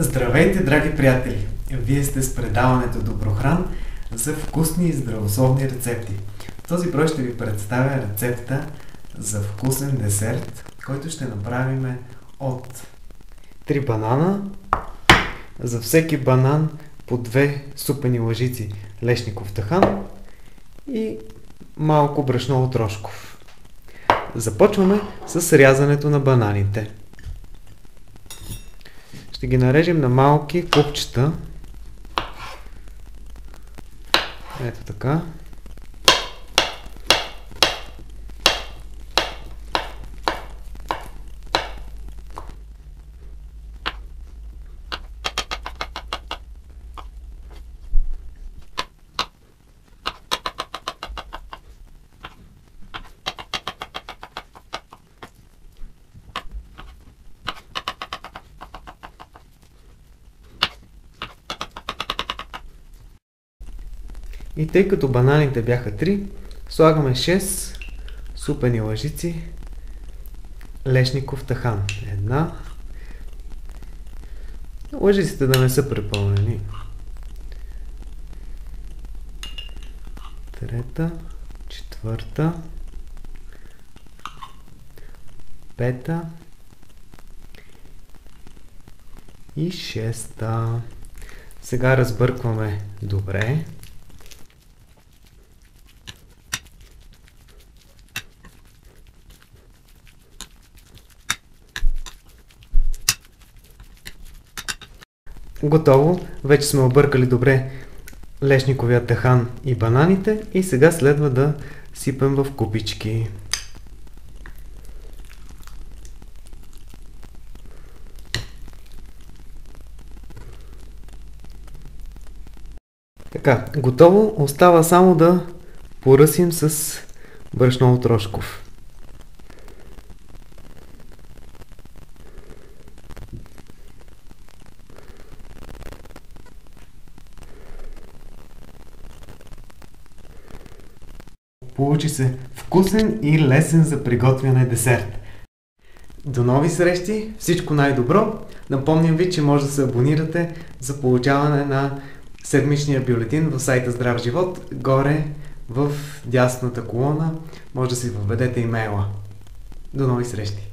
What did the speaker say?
Здравейте, драги приятели! Вие сте с предаването Доброхран за вкусни и здравословни рецепти. В този брой ще ви представя рецепта за вкусен десерт, който ще направим от 3 банана, за всеки банан по две супени лъжици лешников тахан и малко брашно трошков. Започваме с рязането на бананите. Ще ги нарежем на малки купчета. Ето така. И тъй като бананите бяха 3, слагаме 6 супени лъжици лешников тахан. Една. Лъжиците да не са препълнени. Трета, четвърта, пета и шеста. Сега разбъркваме добре. Готово. Вече сме объркали добре лешниковия тахан и бананите и сега следва да сипем в купички. Така, готово. Остава само да поръсим с брашно трошков. Получи се вкусен и лесен за приготвяне десерт. До нови срещи, всичко най-добро. Напомням ви, че може да се абонирате за получаване на седмичния бюлетин в сайта Здрав живот. Горе в дясната колона може да си въведете имейла. До нови срещи!